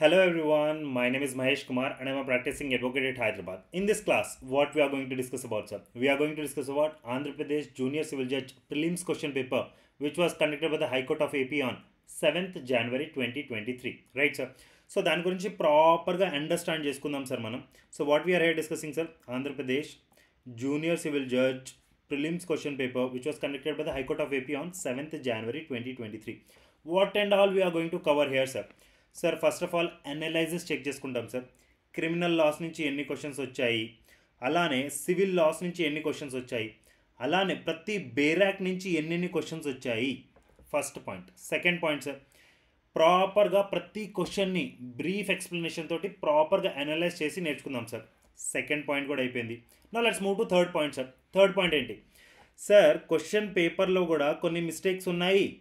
Hello everyone, my name is Mahesh Kumar and I am a practicing advocate at Hyderabad. In this class, what we are going to discuss about, sir? We are going to discuss about Andhra Pradesh Junior Civil Judge Prelims question paper, which was conducted by the High Court of AP on 7th January 2023. Right, sir? So దాని గురించి ప్రాపర్గా understand చేసుకుందాం sir మనం so what we are here discussing sir Andhra Pradesh junior civil judge prelims question paper which was conducted by the high court of AP on seventh January twenty twenty three what and all we are going to cover here sir Sir first of all analyses check చేసుకుంటాం sir. Criminal laws నుంచి ఎన్ని questions వచ్చాయి? అలానే civil laws నుంచి ఎన్ని questions వచ్చాయి? అలానే ప్రతి బేరాక్ నుంచి ఎన్నెన్ని క్వశ్చన్స్ వచ్చాయి? First point second point sir ప్రాపర్గా ప్రతి క్వశ్చన్ని బ్రీఫ్ ఎక్స్ప్లెనేషన్ తోటి ప్రాపర్గా అనలైజ్ చేసి నేర్చుకుందాం సార్ సెకండ్ పాయింట్ కూడా అయిపోయింది. నా let's move to third point sir third point ఏంటి? సార్ క్వశ్చన్ పేపర్లో కూడా కొన్ని మిస్టేక్స్ ఉన్నాయి.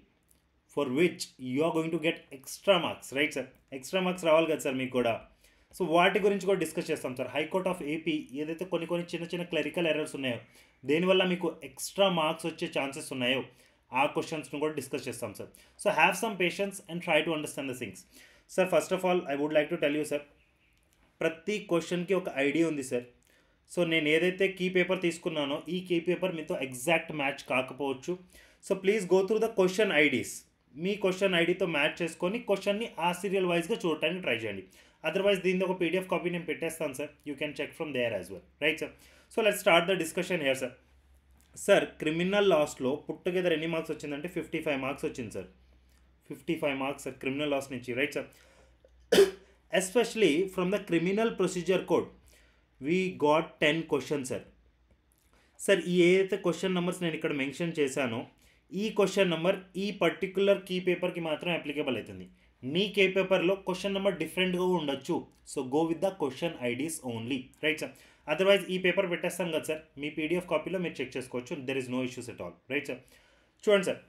For which you are going to get extra marks right sir extra marks రావాలి కదా సార్ మీకు కూడా. సో వాటి గురించి కూడా డిస్కస్ చేస్తాం సార్ హైకోర్ట్ ఆఫ్ ఏపీ ఏదైతే కొన్ని కొన్ని చిన్న చిన్న క్లరికల్ ఎర్రర్స్ ఉన్నాయో దేనివల్ల మీకు ఎక్స్ట్రా మార్క్స్ వచ్చే ఛాన్సెస్ ఉన్నాయో ఆ క్వశ్చన్స్ను కూడా డిస్కస్ చేస్తాం sir so have some patience and try to understand the things sir first of all I would like to tell you sir ప్రతి క్వశ్చన్కి ఒక ఐడియా ఉంది సార్ సో నేను ఏదైతే కీ పేపర్ తీసుకున్నానో ఈ కీ పేపర్ మీతో ఎగ్జాక్ట్ మ్యాచ్ కాకపోవచ్చు. So please go through the question IDs me question ఐడితో మ్యాచ్ చేసుకొని క్వశ్చన్ని ఆ సీరియల్ వైజ్గా చూడటానికి ట్రై చేయండి. అదర్వైజ్ దీని ఒక పీడిఎఫ్ కాపీ నేను పెట్టేస్తాను sir you can check from there as well right sir so let start the discussion here sir sir criminal లాస్లో put together ఎన్ని మార్క్స్ వచ్చిందంటే ఫిఫ్టీ ఫైవ్ మార్క్స్ వచ్చింది sir fifty five marks sir criminal laws నుంచి. Right sir especially from the criminal procedure code we got ten question sir sir ఈ ఏదైతే question numbers నేను ఇక్కడ mention చేశానో ఈ క్వశ్చన్ నెంబర్ ఈ పర్టికులర్ కీ పేపర్కి మాత్రం అప్లికేబుల్ అవుతుంది. మీ కే పేపర్లో క్వశ్చన్ నెంబర్ డిఫరెంట్గా ఉండొచ్చు. So go with the question IDs only right sir otherwise ఈ పేపర్ పెట్టేస్తాం కదా సార్ మీ పీడిఎఫ్ కాపీలో మీరు చెక్ చేసుకోవచ్చు. There is no issues at all right sir చూడండి సార్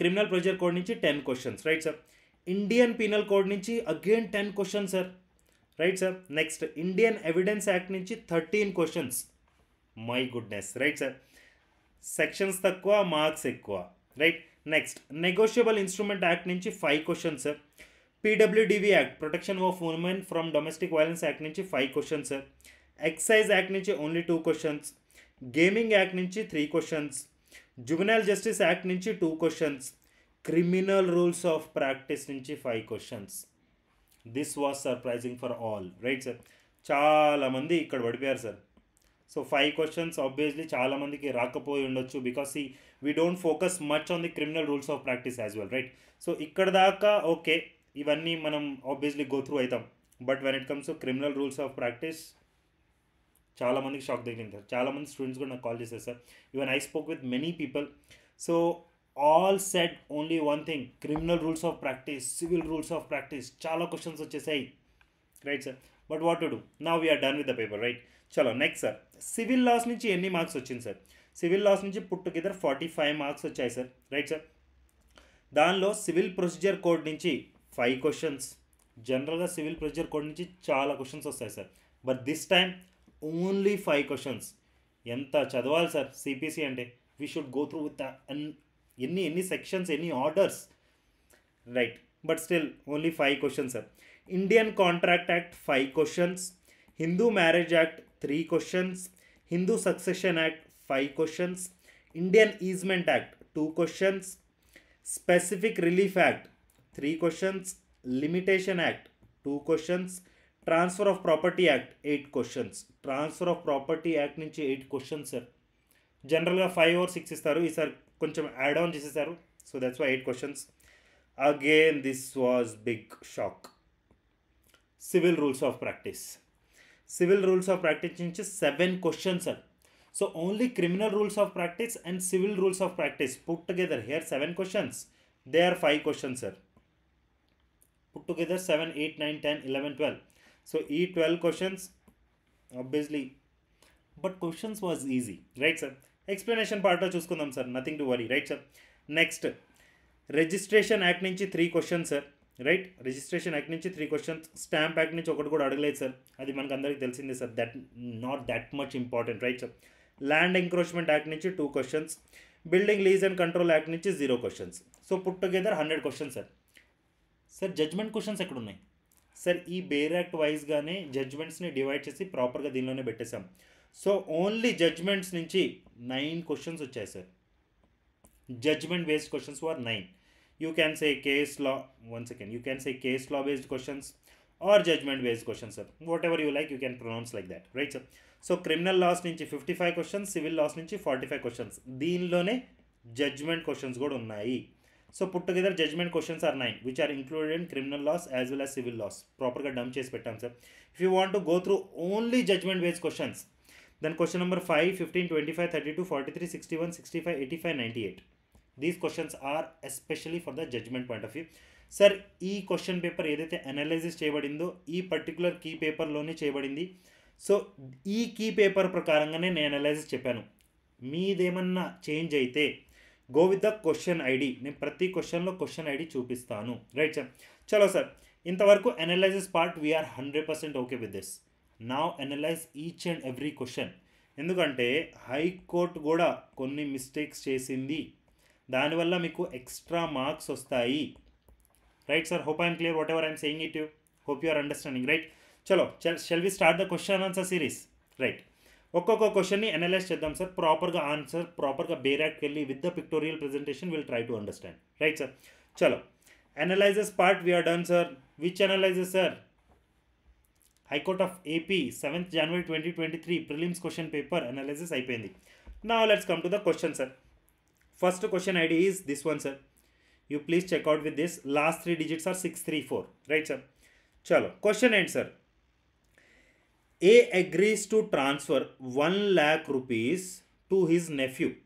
క్రిమినల్ ప్రొసీజర్ కోడ్ నుంచి ten questions right sir Indian penal code నుంచి again ten questions sir right sir next Indian evidence act నుంచి thirteen questions my goodness right sir sections తక్కువ marks ఎక్కువ. Right next negotiable instrument act నుంచి five questions sir PWDV act protection of women from domestic violence act నుంచి five questions sir excise act నుంచి only two questions gaming act నుంచి three questions juvenile justice act నుంచి two questions criminal rules of practice నుంచి five questions this was surprising for all right sir చాలామంది ఇక్కడ పడిపోయారు sir so five questions obviously చాలామందికి రాకపోయి ఉండొచ్చు బికాస్ ఈ we don't focus much on the criminal rules of practice as well right so ఇక్కడ దాకా ఓకే ఇవన్నీ మనం ఆబ్వియస్లీ గో త్రూ అవుతాం but when it comes to criminal rules of practice చాలామందికి షాక్ తగిలింది సార్. చాలామంది స్టూడెంట్స్ కూడా నాకు కాల్ చేశారు sir. Even I spoke with many people so all set only one thing criminal rules of practice civil rules of practice చాలా questions వచ్చేసాయి. Right sir but what to do నా we're done with the paper right చలో next sir civil laws నుంచి ఎన్ని marks వచ్చింది sir? Civil laws నుంచి put together forty five marks వచ్చాయి sir. Right sir? దానిలో సివిల్ ప్రొసీజర్ కోడ్ నుంచి five questions జనరల్గా సివిల్ ప్రొసీజర్ కోడ్ నుంచి చాలా క్వశ్చన్స్ వస్తాయి sir. But this time only five questions. ఎంత చదవాలి సార్ సిపిసి అంటే? We should go through with ఎన్ని ఎన్ని సెక్షన్స్ ఎన్ని orders? Right. But still only five questions sir. Indian contract act five questions Hindu marriage act three questions Hindu succession act five questions Indian easement act two questions specific relief act three questions limitation act two questions transfer of property act eight questions transfer of property act నుంచి eight questions sir జనరల్గా five or six ఇస్తారు. ఈసారి కొంచెం add on చేసేసారు. So that's why eight questions again this was big shock civil rules of practice civil rules of practice నుంచి seven questions sir so only criminal rules of practice and civil rules of practice put together here seven questions they are five questions sir put together seven eight nine ten eleven twelve so ఈ twelve questions obviously but questions was easy right sir explanation పార్ట్లో చూసుకుందాం sir nothing to worry right sir next registration act నుంచి three questions sir right? Registration act నుంచి three questions stamp act నుంచి ఒకటి కూడా అడగలేదు sir. అది మనకు అందరికీ తెలిసిందే sir. That not that much important right sir land encroachment act నుంచి two questions building lease and control act నుంచి zero questions so put together hundred questions sir sir judgement questions ఎక్కడ ఉన్నాయి సార్ ఈ bare act వైజ్గానే జడ్జ్మెంట్స్ని divide చేసి ప్రాపర్గా దీనిలోనే పెట్టేశాం. సో ఓన్లీ జడ్జ్మెంట్స్ నుంచి నైన్ క్వశ్చన్స్ వచ్చాయి sir judgement based questions were nine you can say case law one second you can say case law based questions or judgement based questions sir whatever you like you can pronounce like that right sir so criminal laws నుంచి fifty five questions civil laws నుంచి forty five questions దీనిలోనే judgement questions కూడా ఉన్నాయి. So put together judgement questions are nine which are included in criminal laws as well as civil laws ప్రాపర్గా dump చేసి పెట్టాం sir if you want to go through only judgement based questions then question number five fifteen twenty five thirty two forty three sixty one sixty five eighty five ninety eight these questions are especially for the judgement point of view sir ఈ question paper ఏదైతే analysis చేయబడిందో ఈ particular key పేపర్లోనే చేయబడింది. So ఈ key paper ప్రకారంగానే నేను analysis చెప్పాను. మీదేమన్నా చేంజ్ అయితే go with the question ID నేను ప్రతి క్వశ్చన్లో క్వశ్చన్ ఐడి చూపిస్తాను. రైట్ సార్ చలో సార్ ఇంతవరకు analysis part we're hundred percent okay with this నా analyse each and every question ఎందుకంటే హైకోర్టు కూడా కొన్ని మిస్టేక్స్ చేసింది. దానివల్ల మీకు ఎక్స్ట్రా మార్క్స్ వస్తాయి. Right sir hope I'm clear whatever I'm saying it you hope you are understanding right చలో shall we start the question answer series right ఒక్కొక్క క్వశ్చన్ని అనలైజ్ చేద్దాం సార్ ప్రాపర్గా ఆన్సర్ ప్రాపర్గా బేరాక్కి వెళ్ళి with the pictorial presentation will try to understand right sir చలో analysis part we're done sir which analysis sir high court of AP seventh January twenty twenty three prelims question paper analysis అయిపోయింది. నా let's come to the question sir First question ID is this one, sir. You please check out with this. Last three digits are 634. Right, sir? Chalo. Question answer. A agrees to transfer 1 lakh rupees to his nephew.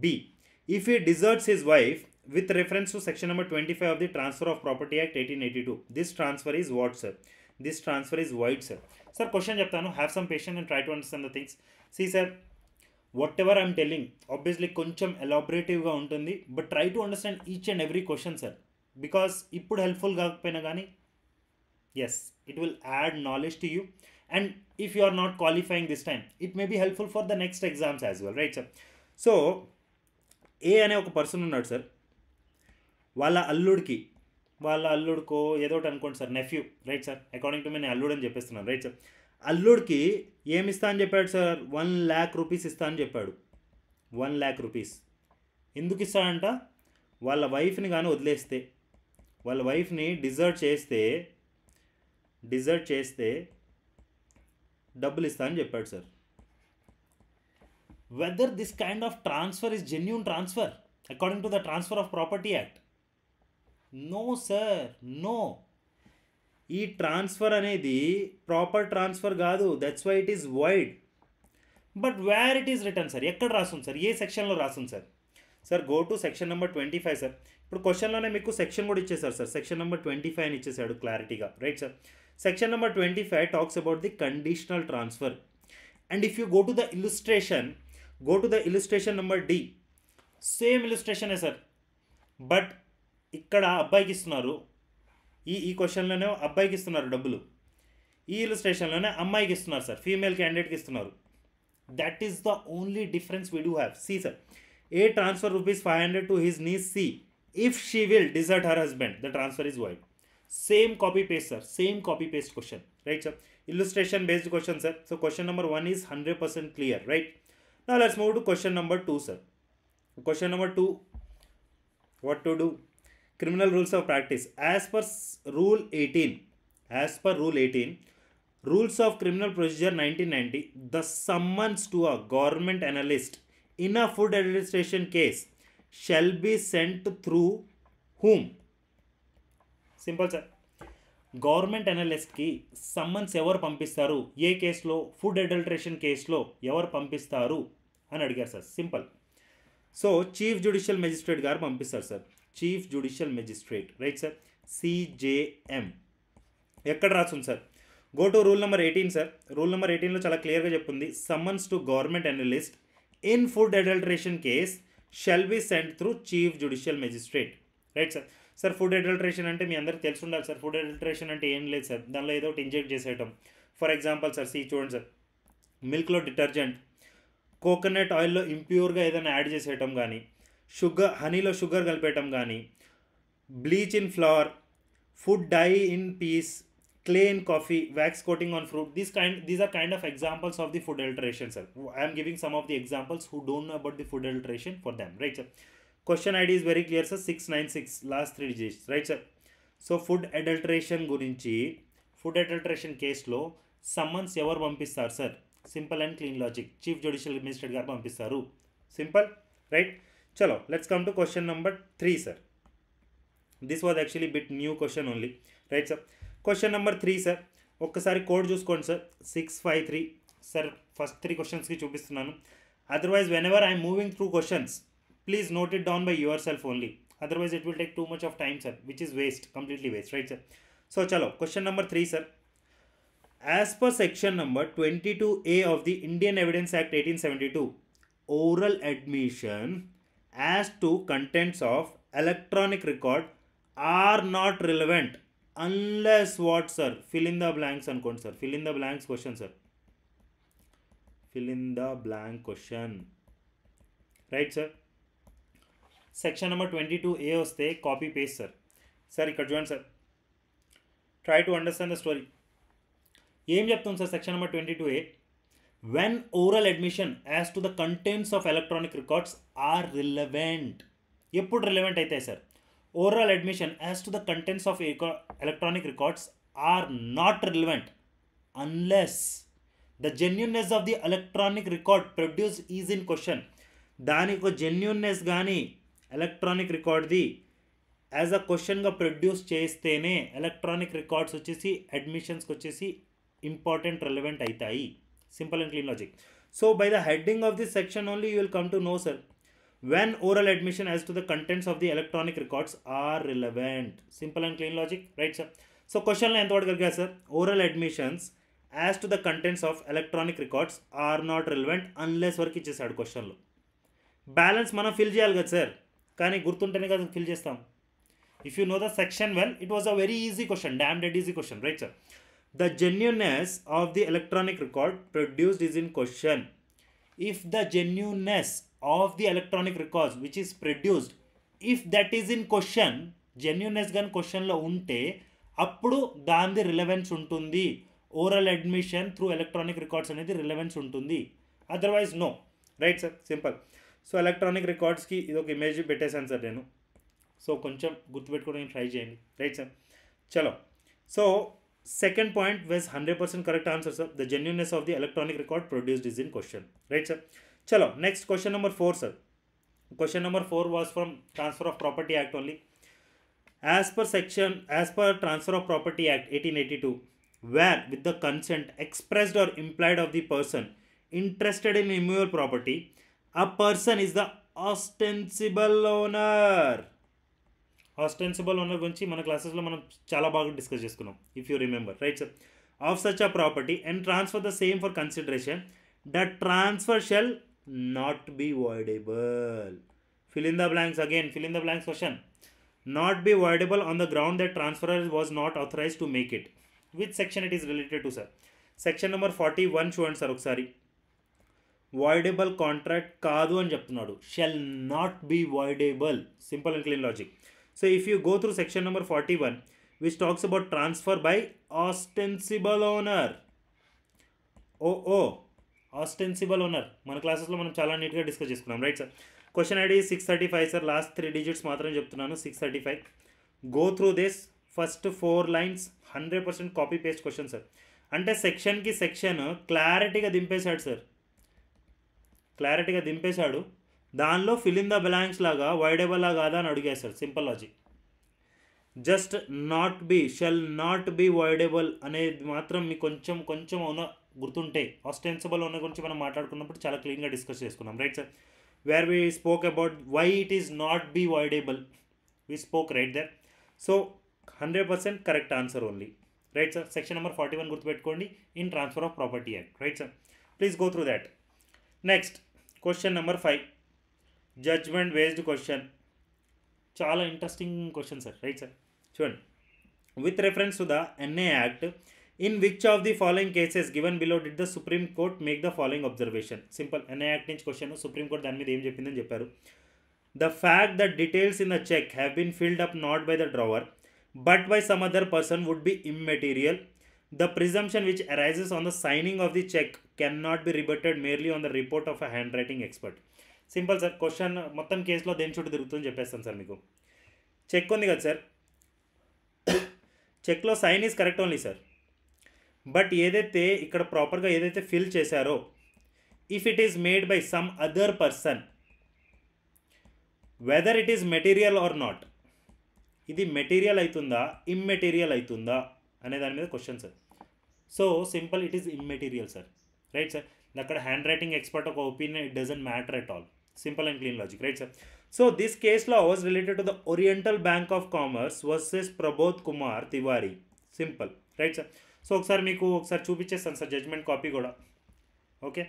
B. If he deserts his wife with reference to section number 25 of the Transfer of Property Act 1882. This transfer is what, sir? This transfer is void, sir. Sir, question, Japtano, have some patience and try to understand the things. See, sir, whatever I'm telling obviously కొంచెం ఎలాబరేటివ్గా ఉంటుంది but try to understand each and every question sir because ఇప్పుడు helpful కాకపోయినా కానీ yes it will add knowledge to you and if you are not qualifying this time it may be helpful for the next exams as well right sir so A అనే ఒక person ఉన్నాడు sir వాళ్ళ అల్లుడికి వాళ్ళ అల్లుడికో ఏదో ఒకటి అనుకోండి sir nephew right sir according to me నేను అల్లుడు అని చెప్పేస్తున్నాను రైట్ సార్ అల్లుడికి ఏమి ఇస్తా అని చెప్పాడు సార్? వన్ ల్యాక్ రూపీస్ ఇస్తా అని చెప్పాడు. One lakh rupees. ఎందుకు ఇస్తాడంట? వాళ్ళ వైఫ్ని కానీ వదిలేస్తే వాళ్ళ వైఫ్ని డిజర్ట్ చేస్తే డిజర్ట్ చేస్తే డబ్బులు ఇస్తా అని చెప్పాడు sir. Whether this kind of transfer is genuine transfer according to the transfer of property act no sir no ఈ ట్రాన్స్ఫర్ అనేది ప్రాపర్ ట్రాన్స్ఫర్ కాదు. That's why it is void but where it is written sir ఎక్కడ రాస్తుంది sir ఏ సెక్షన్లో రాస్తుంది sir sir go to section number twenty five sir ఇప్పుడు క్వశ్చన్లోనే మీకు సెక్షన్ కూడా ఇచ్చేసారు sir section number twenty five అని ఇచ్చేసాడు క్లారిటీగా right sir section number twenty five talks about the conditional transfer and if you go to the illustration go to the illustration number D same ఇల్లుస్ట్రేషనే sir but ఇక్కడ అబ్బాయికి ఇస్తున్నారు. ఈ ఈ క్వశ్చన్లోనే అబ్బాయికి ఇస్తున్నారు డబ్బులు. ఈ ఇల్లుస్ట్రేషన్లోనే అమ్మాయికి ఇస్తున్నారు సార్. ఫీమేల్ క్యాండిడేట్కి ఇస్తున్నారు that is the only difference we do have C sir A transfer rupees five hundred to his niece C if she will desert her husband the transfer is void same copy paste sir same copy paste question right sir illustration based question sir so question number one is hundred percent clear right నా let's move to question number two sir question number two what to do criminal rules of practice as per rule eighteen as per rule eighteen rules of criminal procedure nineteen ninety the summons to a government analyst in a food administration case shall be sent through whom simple sir government అనలిస్ట్కి summons ఎవరు పంపిస్తారు? ఏ కేసులో? Food adulteration కేసులో ఎవరు పంపిస్తారు? అని అడిగారు sir simple so chief judicial magistrate గారు పంపిస్తారు sir chief judicial magistrate right sir CJM ఎక్కడ రాసుంది sir go to rule number eighteen sir rule number ఎయిటీన్లో చాలా క్లియర్గా చెప్తుంది summons to government analyst in food adulteration case shall be sent through chief judicial magistrate right sir sir food adulteration అంటే మీ అందరికి తెలిసి ఉండాలి సార్ ఫుడ్ అడల్టరేషన్ అంటే ఏం లేదు సార్ దానిలో ఏదో ఒకటి ఇంజెక్ట్ చేసేయటం. ఫర్ ఎగ్జాంపుల్ సార్ సీ చూడండి సార్ మిల్క్లో డిటర్జెంట్ కోకోనట్ ఆయిల్లో ఇంప్యూర్గా ఏదైనా యాడ్ చేసేయటం కానీ షుగర్ హనీలో షుగర్ కలిపేయటం కానీ bleach in flour food dye in peas clay in coffee wax coating on fruit. These kind these are kind of examples of the food adulteration sir I'm giving some of the examples who don't know about the food adulteration for them right sir question ID is very clear sir six nine six last three digits right sir so food adulteration గురించి food adulteration కేసులో summons ఎవరు పంపిస్తారు sir simple and clean logic chief judicial minister గారు పంపిస్తారు. Simple right చలో let's come to question number three sir this was actually bit new question only right sir question number three sir ఒక్కసారి code చూసుకోండి sir six five three sir first three క్వశ్చన్స్కి చూపిస్తున్నాను otherwise whenever I'm moving through questions please note it down by yourself only otherwise it will take too much of time sir which is waste completely waste right sir so chalo question number 3 sir as per section number 22a of the indian evidence act 1872 oral admission as to contents of electronic record are not relevant unless what sir fill in the blanks and sir fill in the blanks question sir fill in the blank question right sir section number twenty two A వస్తే copy paste sir sir ఇక్కడ చూడండి sir try to understand the story ఏం చెప్తుంది sir section number twenty two A when oral admission as to the contents of electronic records are relevant ఎప్పుడు relevant అవుతాయి sir? Oral admission as to the contents of electronic records are not relevant unless the genuineness of the electronic record produce is in question దానికి genuineness కానీ electronic రికార్డ్ది as a క్వశ్చన్గా produce చేస్తేనే electronic records వచ్చేసి అడ్మిషన్స్కి వచ్చేసి important relevant అవుతాయి simple and clean logic so by the heading of this section only you will come to know sir when oral admission as to the contents of the electronic records are relevant simple and clean logic right sir so క్వశ్చన్లో ఎంతవరకు కలిగారు sir oral admissions as to the contents of electronic records are not relevant unless వరకు ఇచ్చేసాడు క్వశ్చన్లో balance మనం fill చేయాలి కదా sir కానీ గుర్తుంటేనే కదా ఫిల్ చేస్తాం. If you know the section well it was a very easy question damn dead easy question right sir the genuineness of the electronic record produced is in question if the genuineness of the electronic records which is produced if that is in question genuineness కానీ క్వశ్చన్లో ఉంటే అప్పుడు దానిది relevance ఉంటుంది. Oral admission through electronic records అనేది relevance ఉంటుంది. Otherwise no right sir simple so electronic రికార్డ్స్కి ఇది ఒక ఇమేజ్ పెట్టేశాను సార్ నేను. సో కొంచెం గుర్తుపెట్టుకోవడానికి ట్రై చేయండి. రైట్ సార్ చలో. So Second point was 100% correct answer, sir. The genuineness of the electronic record produced is in question. Right, sir? Chalo, next question number 4, sir. Question number 4 was from Transfer of Property Act only. As per section, as per Transfer of Property Act 1882, where with the consent expressed or implied of the person interested in immovable property, a person is the ostensible owner ostensible owner గురించి మన క్లాసెస్లో మనం చాలా బాగా discuss చేసుకున్నాం if you remember right sir of such a property and transfer the same for consideration the transfer shall not be voidable fill in the blanks again fill in the blanks question not be voidable on the ground that transfer was not authorise to make it with section it is related to sir section number forty one చూడండి sir ఒకసారి. Voidable contract కాదు అని చెప్తున్నాడు. Shall not be voidable simple and clean logic so if you go through section number forty one which talks about transfer by ostensible owner ఓ ఓ ostensible owner మన క్లాసెస్లో మనం చాలా నీట్గా డిస్కస్ చేసుకున్నాం right sir question ID six thirty five sir last three digits మాత్రమే చెప్తున్నాను. Six thirty five go through this first four lines hundred percent copy paste question sir అంటే సెక్షన్కి సెక్షన్ క్లారిటీగా దింపేశాడు సార్ క్లారిటీగా దింపేశాడు. దానిలో ఫిలిం ద బ్లాంక్స్ లాగా వైడబుల్ కాదా అని అడిగేశాడు simple logic just not be shall not be voidable అనేది మాత్రం మీకు కొంచెం కొంచెం ఉన్న గుర్తుంటే ఆస్టెన్సిబుల్ ఉన్న గురించి మనం మాట్లాడుకున్నప్పుడు చాలా క్లీన్గా డిస్కస్ చేసుకున్నాం. Right sir where we spoke about why it is not be voidable we spoke right there so hundred percent correct answer only right sir section number forty one గుర్తుపెట్టుకోండి. In transfer of property act right sir please go through that next question number five judgement based question చాలా interesting question sir right sir చూడండి. With reference to the NA act in which of the following cases given below did the Supreme Court make the following observation simple NA act నుంచి question supreme court దాని మీద ఏం చెప్పిందని చెప్పారు. The fact that details in the cheque have been filled up not by the drawer but by some other person would be immaterial the presumption which arises on the signing of the cheque can not be rebutted merely on the report of a handwriting expert simple sir question మొత్తం కేసులో దేని చుట్టూ తిరుగుతుందని చెప్పేస్తాను sir మీకు. Check ఉంది కదా sir. చెక్లో sign is correct only sir. But ఏదైతే ఇక్కడ ప్రాపర్గా ఏదైతే ఫిల్ చేశారో if it is made by some other person whether it is material or not ఇది మెటీరియల్ అవుతుందా ఇమ్మెటీరియల్ అవుతుందా అనే దాని మీద question sir. So simple it is immaterial sir. Right sir? అక్కడ హ్యాండ్ రైటింగ్ ఎక్స్పర్ట్ ఒక opinion it doesn't matter at all simple and clean logic right sir so this case law was related to the Oriental Bank of Commerce versus Prabodh Kumar Tiwari simple right sir so ఒకసారి మీకు ఒకసారి చూపించేస్తాను sir judgement copy కూడా. Okay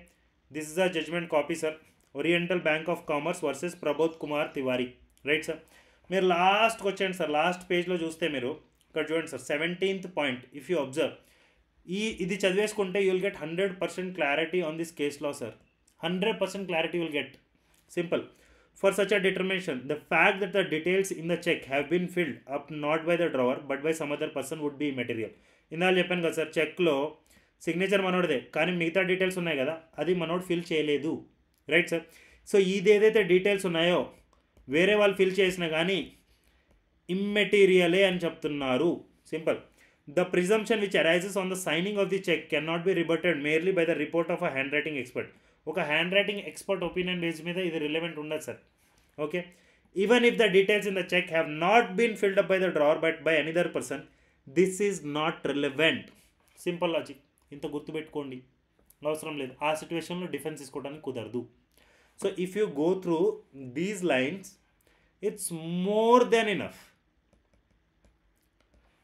this is the judgement copy sir Oriental Bank of Commerce versus Prabodh Kumar Tiwari right sir మీరు లాస్ట్కి వచ్చేయండి sir last పేజ్లో చూస్తే మీరు ఇక్కడ చూడండి sir seventeenth point if you observe ఈ ఇది చదివేసుకుంటే you'll get hundred percent clarity on this case law sir hundred percent clarity will get simple for such a determination the fact that the details in the cheque have been filled up not by the drawer but by some other person would be material ఇందాక చెప్పాను కదా sir చెక్లో signature మనోడిదే కానీ మిగతా details ఉన్నాయి కదా అది మనోడు fill చేయలేదు. రైట్ సార్ సో ఇది ఏదైతే డీటెయిల్స్ ఉన్నాయో వేరే వాళ్ళు ఫిల్ చేసినా కానీ ఇమ్మెటీరియలే అని చెప్తున్నారు. Simple the presumption which arises on the signing of the cheque can not be rebutted merely by the report of a handwriting expert ఒక hand writing expert opinion base మీద ఇది రిలవెంట్ ఉండదు sir okay even if the details in the cheque have not been filled up by the drawer but by any other person this is not relevant simple logic ఇంత గుర్తుపెట్టుకోండి అవసరం లేదు. ఆ సిచ్యువేషన్లో defence తీసుకోవడానికి కుదరదు. So if you go through these lines it's more than enough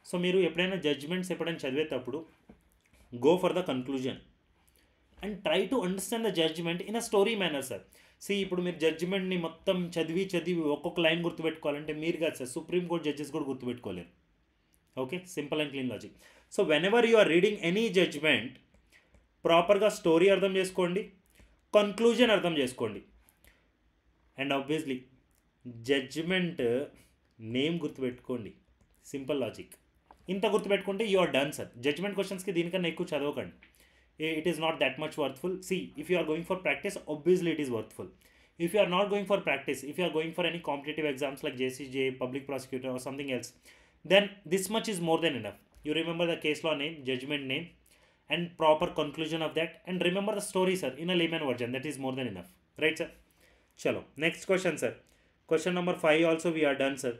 so మీరు ఎప్పుడైనా జడ్జ్మెంట్స్ ఎప్పుడైనా చదివేటప్పుడు go for the conclusion and try to understand the judgement in a story manner sir see ఇప్పుడు మీరు జడ్జిమెంట్ని మొత్తం చదివి చదివి ఒక్కొక్క లైన్ గుర్తుపెట్టుకోవాలంటే మీరు కాదు సార్ సుప్రీంకోర్టు జడ్జెస్ కూడా గుర్తుపెట్టుకోలేరు. Okay simple and clean logic so whenever you are reading any judgement ప్రాపర్గా స్టోరీ అర్థం చేసుకోండి కన్క్లూజన్ అర్థం చేసుకోండి. అండ్ ఆబ్వియస్లీ జడ్జిమెంట్ నేమ్ గుర్తుపెట్టుకోండి. సింపుల్ లాజిక్ ఇంత గుర్తుపెట్టుకుంటే you are done sir judgement క్వశ్చన్స్కి దీనికన్నా ఎక్కువ చదవకండి it is not that much worthful see if you are going for practice obviously it is worthful if you are not going for practice if you are going for any competitive exams like jcj public prosecutor or something else then this much is more than enough you remember the case law name judgment name and proper conclusion of that and remember the story sir in a layman version that is more than enough right sir chalo next question sir question number 5 also we are done sir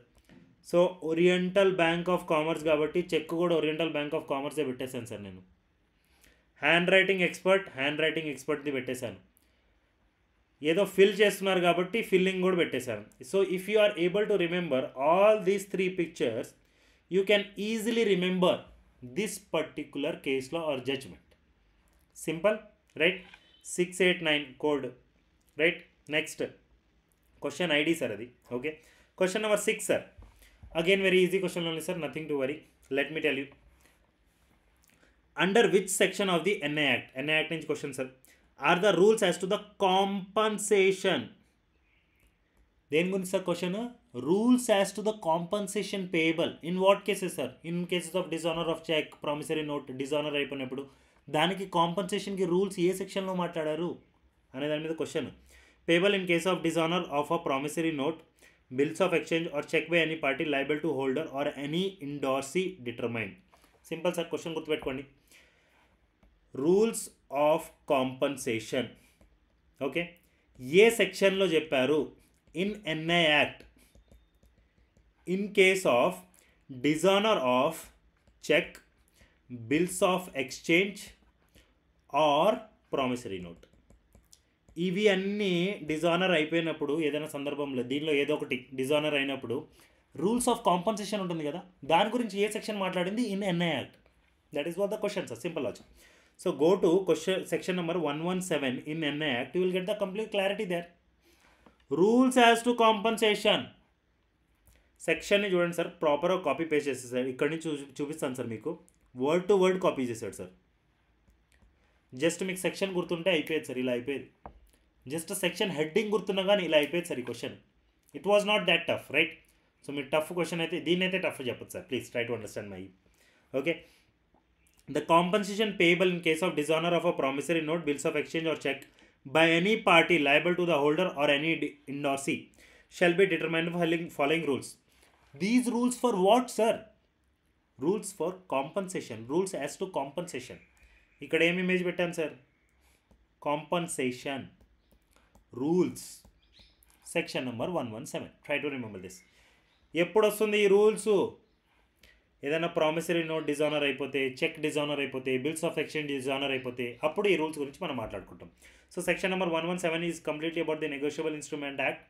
So Oriental Bank of Commerce కాబట్టి cheque కూడా Oriental Bank of కామర్సే పెట్టేశాను sir నేను. Hand writing expert hand writing ఎక్స్పర్ట్ది పెట్టేశాను. ఏదో fill చేస్తున్నారు కాబట్టి ఫిల్లింగ్ కూడా పెట్టేశాను. So if you are able to remember all these three pictures you can easily remember this particular కేస్లో or judgement. Simple right? Six eight nine code right? Next. Question ID sir అది okay? Question number six sir. Again very easy question only sir nothing to worry let me tell you under which section of the NI act NI act నుంచి question sir or the rules as to the compensation దేని గురించి sir question rules as to the compensation payable in what cases sir in cases of dishonour of cheque promissory note dishonour అయిపోయినప్పుడు దానికి కాంపన్సేషన్కి rules ఏ సెక్షన్లో మాట్లాడారు? అనే దాని మీద question payable in case of dishonour of a promissory note bills of exchange or cheque by any party liable to holder or any indorsee determine simple sir question గుర్తుపెట్టుకోండి rules of compensation okay ఏ సెక్షన్లో చెప్పారు in NI act in case of dishonour of cheque bills of exchange or promissory note ఇవి అన్నీ dishonour అయిపోయినప్పుడు ఏదైనా సందర్భంలో దీనిలో ఏదో ఒకటి డిజానర్ అయినప్పుడు రూల్స్ ఆఫ్ కాంపన్సేషన్ ఉంటుంది కదా దాని గురించి ఏ సెక్షన్ మాట్లాడింది? In NI act that is what the question sir simple logic so go to question section number one one seven in NI act you will get the complete clarity there rules as to compensation సెక్షన్ని చూడండి sir ప్రాపర్గా copy paste చేసేది sir ఇక్కడి నుంచి చూ చూపిస్తాను sir మీకు. Word to word copy చేశాడు sir just మీకు section గుర్తుంటే అయిపోయేది సార్ ఇలా అయిపోయేది. जस्ट सैक्न हेडिंग गुर्तना इलाई sir question it was not that tough right so मैं टफ क्वेश्चन अच्छे दीन tough चपे sir please try to understand may okay the compensation payable in case of dishonour of a promissory note bills of exchange or cheque by any party liable to the holder or any endorsee shall be determined following rules these rules for what sir rules for compensation rules as to compensation इकड़ेमेज पटा sir compensation rules. Section number one one seven. Try to remember this ఎప్పుడు వస్తుంది ఈ rules? ఏదైనా promissory note dishonour అయిపోతే cheque dishonour అయిపోతే bills of exchange dishonour అయిపోతే అప్పుడు ఈ రూల్స్ గురించి మనం మాట్లాడుకుంటాం. So section number one one seven is completely about the negotiable instrument act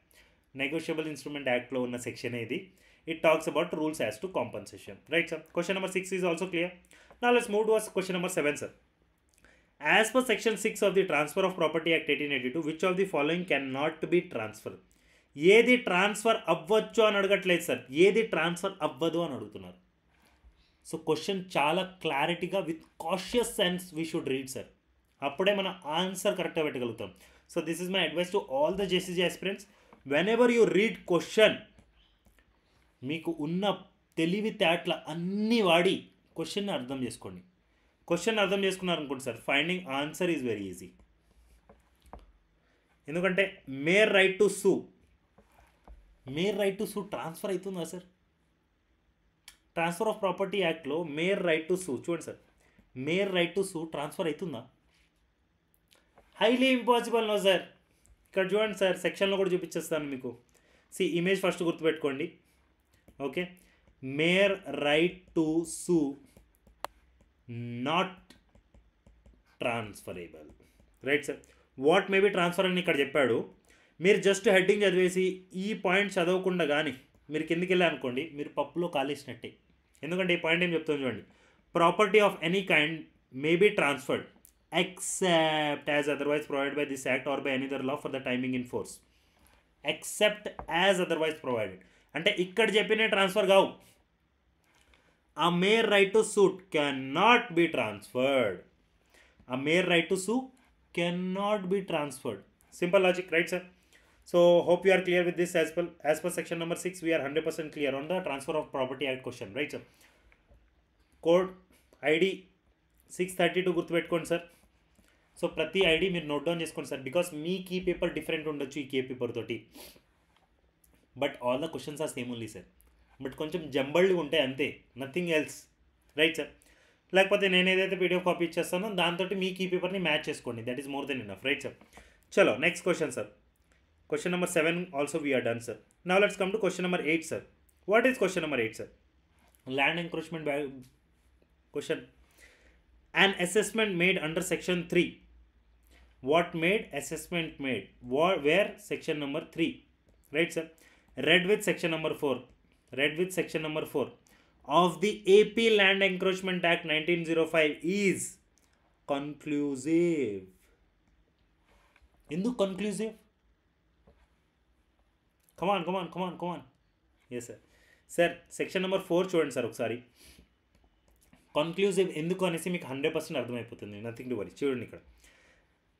negotiable instrument యాక్ట్లో ఉన్న సెక్షన్ ఇది. It talks about rules as to compensation. Right sir? Question number 6 is also clear. Now let's move to us question number 7 sir. As per section 6 of the transfer of property act 1882 which of the following cannot be transferred? ఏది transfer అవ్వచ్చు అని అడగట్లేదు sir. ఏది transfer అవ్వదు అని అడుగుతున్నారు. So question చాలా క్లారిటీగా with cautious sense we should read sir అప్పుడే మన ఆన్సర్ కరెక్ట్గా పెట్టగలుగుతాం. So this is my advice to all the JCG aspirants whenever you read question మీకు ఉన్న తెలివితేటల అన్నీ వాడి క్వశ్చన్ని అర్థం చేసుకోండి. క్వశ్చన్ అర్థం చేసుకున్నారు అనుకోండి sir. Finding answer is very easy ఎందుకంటే mere right to sue mere right to sue transfer అవుతుందా సార్? ట్రాన్స్ఫర్ ఆఫ్ ప్రాపర్టీ యాక్ట్లో మేర్ రైట్ టు సూ చూడండి sir. Mere right to sue transfer అవుతుందా? హైలీ ఇంపాసిబుల్ నో సార్ ఇక్కడ చూడండి sir సెక్షన్లో కూడా చూపించేస్తాను మీకు. సి ఇమేజ్ ఫస్ట్ గుర్తుపెట్టుకోండి. Okay mere right to sue not transferable right sir what may transfer అని ఇక్కడ చెప్పాడు. మీరు జస్ట్ హెడ్డింగ్ చదివేసి ఈ పాయింట్ చదవకుండా కానీ మీరు కిందికి అనుకోండి మీరు పప్పులో కాలేసినట్టే. ఎందుకంటే ఈ పాయింట్ ఏం చెప్తాను చూడండి. Property of any kind may be transferred except as otherwise provide by this act or by any other law for the timing in force except as otherwise provided అంటే ఇక్కడ చెప్పిన ట్రాన్స్ఫర్ కావు. A mere right to suit cannot be transferred a mere right to sue cannot be transferred simple logic right sir so hope you are clear with this as per as per section number six we are hundred percent clear on the transfer of property act question right sir code ID six thirty two గుర్తుపెట్టుకోండి sir so ప్రతి ID మీరు note down చేసుకోండి sir because మీ key paper different ఉండొచ్చు ఈ key paper తోటి. But all the questions are same only sir but కొంచెం జంబల్డ్గా ఉంటాయి అంతే నథింగ్ ఎల్స్ రైట్ సార్ లేకపోతే నేను ఏదైతే పీడిఎఫ్ కాపీ ఇచ్చేస్తానో దాంతో మీ కీ పేపర్ని మ్యాచ్ చేసుకోండి. That is more than enough right sir చలో next question sir question number seven also we are done sir now let's come to question number eight sir what is question number eight sir land encroachment question an assessment made under section 3 what made assessment made? వా where? Section number 3 right sir? Read with section number 4 read with section number 4 of the ap land encroachment act 1905 is conclusive. ఎందుకు conclusive come on come on come on come on yes sir sir section number four చూడండి sir ఒకసారి. Conclusive ఎందుకు అనేసి మీకు hundred percent అర్థమైపోతుంది. Nothing to worry చూడండి ఇక్కడ.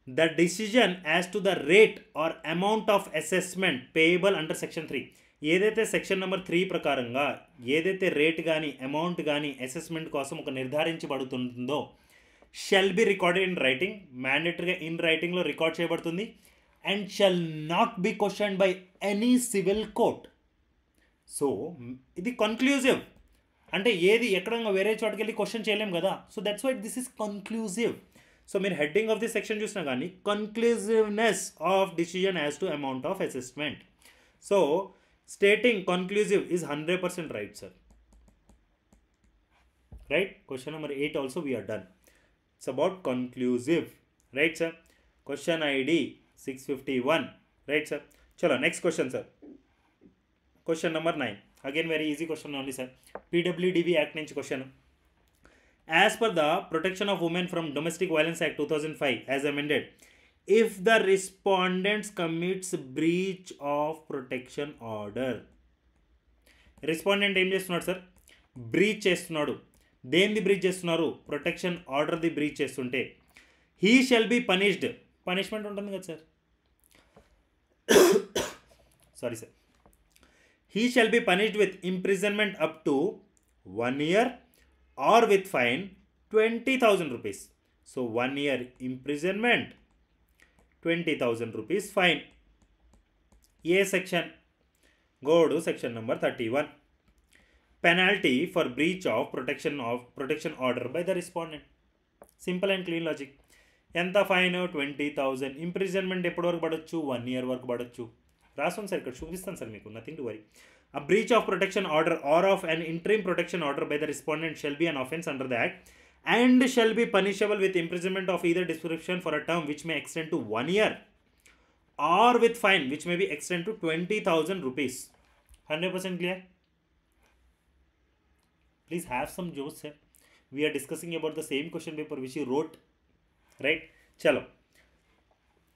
The decision as to the rate or amount of assessment payable under section three ఏదైతే section number three ప్రకారంగా ఏదైతే రేట్ కానీ అమౌంట్ కానీ అసెస్మెంట్ కోసం ఒక నిర్ధారించబడుతుందో shall be recorded in writing మ్యాండేటరీగా in రైటింగ్లో రికార్డ్ చేయబడుతుంది and shall not be question by any civil court so ఇది కన్క్లూజివ్ అంటే ఏది ఎక్కడంగా వేరే చోటుకి వెళ్ళి క్వశ్చన్ చేయలేం కదా. So that's why this is conclusive so మీరు హెడ్డింగ్ ఆఫ్ ది సెక్షన్ చూసినా కానీ కన్క్లూజివ్నెస్ of decision as to amount of assessment so stating conclusive is hundred percent right sir right question number eight also we are done it's about conclusive right sir question ID six fifty one right sir చలో next question sir question number nine again very easy question only sir PWDV act నుంచి question as per the protection of women from domestic violence act two if the respondents commits breach of protection order respondent ఏం చేస్తున్నాడు sir breach చేస్తున్నాడు. దేనిది breach చేస్తున్నారు? Protection ఆర్డర్ది breach చేస్తుంటే. He shall be punished punishment ఉంటుంది కదా sir sorry sir he shall be punished with imprisonment up to one year or with fine twenty thousand rupees so one year imprisonment twenty thousand rupees fine A section గోడు section number thirty one penalty for breach of protection of protection order by the respondent simple and clean logic ఎంత fine twenty thousand imprisonment ఎప్పటి వరకు పడవచ్చు one year వరకు పడవచ్చు రాసుకోండి sir ఇక్కడ చూపిస్తాను సార్ మీకు. Nothing to worry A breach of protection order or of an interim protection order by the respondent shall be an offence under the Act. and shall be punishable with imprisonment of either description for a term which may extend to one year or with fine which may be extend to 20,000 rupees. 100% clear? Please have some jokes here. We are discussing about the same question paper which you wrote. Right? Chalo.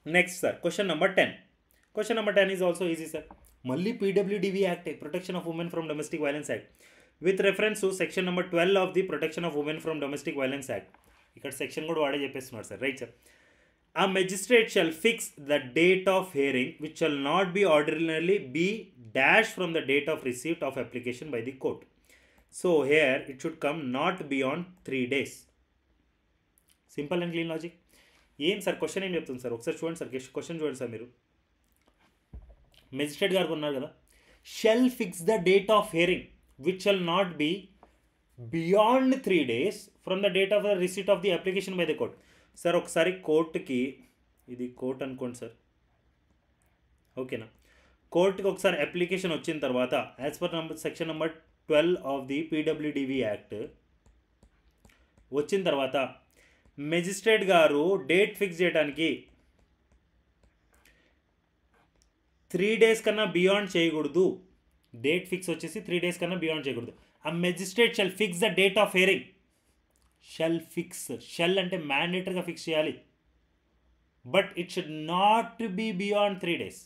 Next, sir. Question number 10. Question number 10 is also easy, sir. Malli PWDV Act, Protection of Women from Domestic Violence Act. With reference to section number twelve of the protection of women from domestic violence act ఇక్కడ section కూడా వాడే చెప్పేస్తున్నారు sir. Right sir a magistrate shall fix the date of hearing which shall not be ordinarily be dash from the date of receipt of application by the court so here it should come not beyond three days simple and clean logic ఏం sir? Question ఏం చెప్తుంది sir? ఒకసారి చూడండి sir. Question చూడండి sir మీరు. Magistrate గారికి ఉన్నారు కదా. Shall fix the date of hearing which shall not be beyond three days from the date of the receipt of the application by the court sir ఒకసారి కోర్టుకి ఇది కోర్ట్ అనుకోండి sir. ఓకేనా కోర్టుకి ఒకసారి అప్లికేషన్ వచ్చిన తర్వాత as per number section number twelve of the PWDV act వచ్చిన తర్వాత మెజిస్ట్రేట్ గారు డేట్ ఫిక్స్ చేయడానికి త్రీ డేస్ కన్నా బియాండ్ చేయకూడదు. డేట్ ఫిక్స్ వచ్చేసి త్రీ డేస్ కన్నా బియాండ్ చేయకూడదు. A magistrate shall fix the date of hearing shall fix shall అంటే మ్యాండేటరీగా ఫిక్స్ చేయాలి. But it should not be beyond three days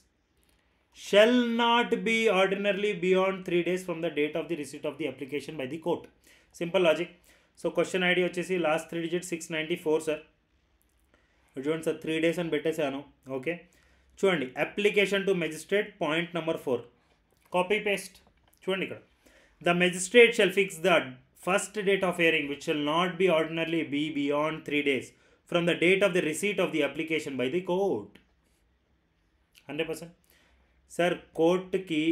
shall not be ordinarily beyond three days from the date of the receipt of the application by the court simple logic so question ID వచ్చేసి last three digit six ninety four sir చూడండి sir three days అని పెట్టేశాను. Okay చూడండి application to magistrate point number four copy paste చూడండి ఇక్కడ. The magistrate shall fix the first date of hearing which shall not be ordinarily be beyond three days from the date of the receipt of the application by the court hundred percent sir కోర్టుకి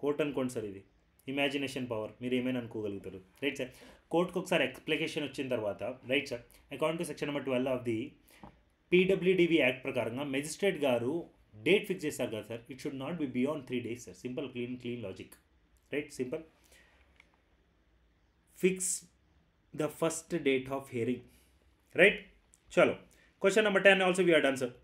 court అనుకోండి sir ఇది. Imagination power మీరు ఏమైనా అనుకోగలుగుతారు. Right sir కోర్టుకు ఒకసారి application వచ్చిన తర్వాత right sir according to section number twelve of the PWDV act ప్రకారంగా మెజిస్ట్రేట్ గారు డేట్ ఫిక్స్ చేస్తారు కదా sir it should not be beyond three days sir simple clean clean logic right simple fix the first date of hearing right చలో question number ten also we are done sir